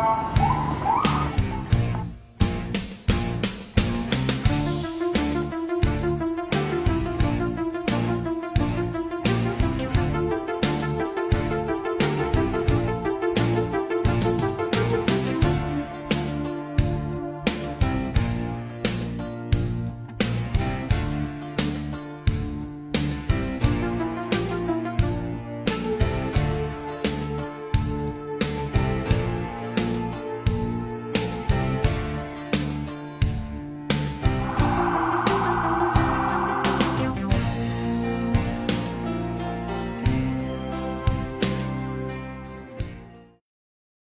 Bye.